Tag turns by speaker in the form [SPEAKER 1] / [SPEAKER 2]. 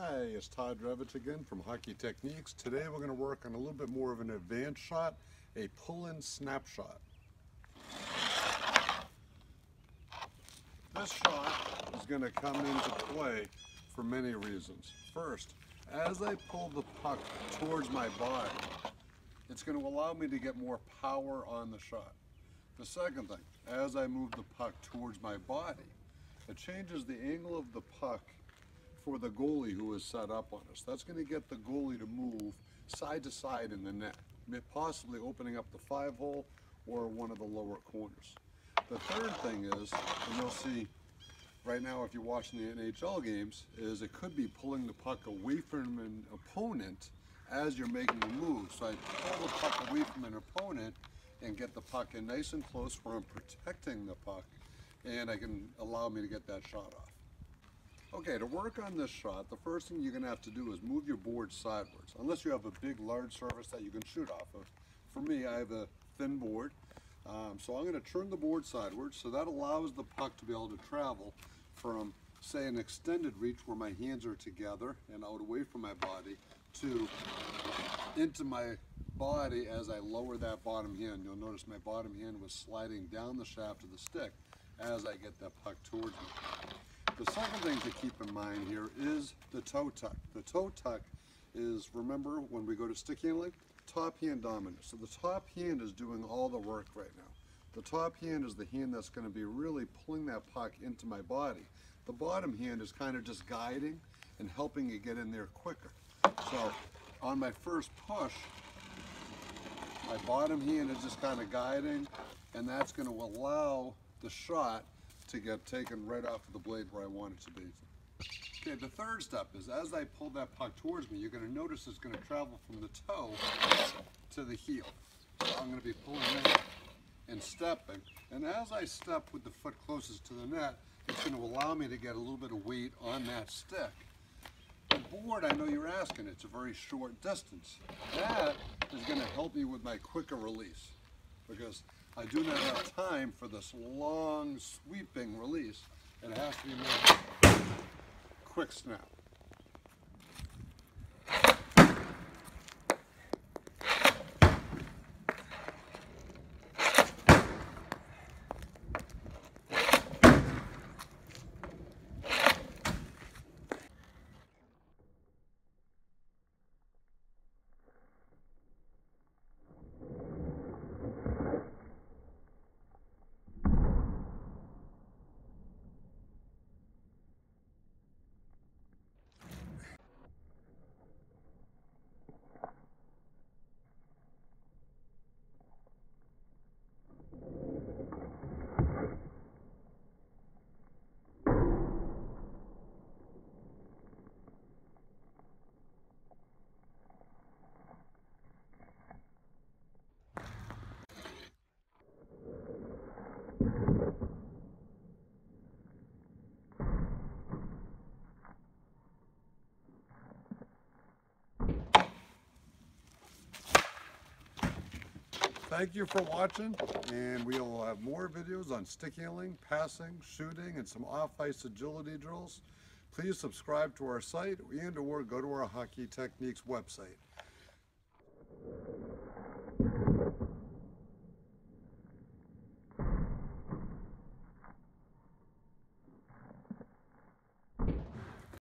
[SPEAKER 1] Hi, it's Todd Drevitch again from Hockey Techniques. Today we're going to work on a little bit more of an advanced shot, a pull-in snapshot. This shot is going to come into play for many reasons. First, as I pull the puck towards my body, it's going to allow me to get more power on the shot. The second thing, as I move the puck towards my body, it changes the angle of the puck for the goalie who is set up on us. That's going to get the goalie to move side to side in the net, possibly opening up the five hole or one of the lower corners. The third thing is, and you'll see right now if you're watching the NHL games, is it could be pulling the puck away from an opponent as you're making the move. So I pull the puck away from an opponent and get the puck in nice and close where I'm protecting the puck and I can allow me to get that shot off. Okay, to work on this shot, the first thing you're going to have to do is move your board sideways, unless you have a big, large surface that you can shoot off of. For me, I have a thin board, um, so I'm going to turn the board sideways, so that allows the puck to be able to travel from, say, an extended reach where my hands are together and out away from my body to into my body as I lower that bottom hand. You'll notice my bottom hand was sliding down the shaft of the stick as I get that puck towards me. The second thing to keep in mind here is the toe tuck. The toe tuck is, remember when we go to stick handling, top hand dominant. So the top hand is doing all the work right now. The top hand is the hand that's going to be really pulling that puck into my body. The bottom hand is kind of just guiding and helping you get in there quicker. So on my first push, my bottom hand is just kind of guiding and that's going to allow the shot to get taken right off of the blade where I want it to be. Okay, the third step is as I pull that puck towards me, you're going to notice it's going to travel from the toe to the heel. So I'm going to be pulling in and stepping. And as I step with the foot closest to the net, it's going to allow me to get a little bit of weight on that stick. The board, I know you're asking, it's a very short distance. That is going to help me with my quicker release because I do not have time for this long sweeping release. It has to be made quick snap. Thank you for watching, and we will have more videos on stick handling, passing, shooting, and some off-ice agility drills. Please subscribe to our site and or go to our Hockey Techniques website.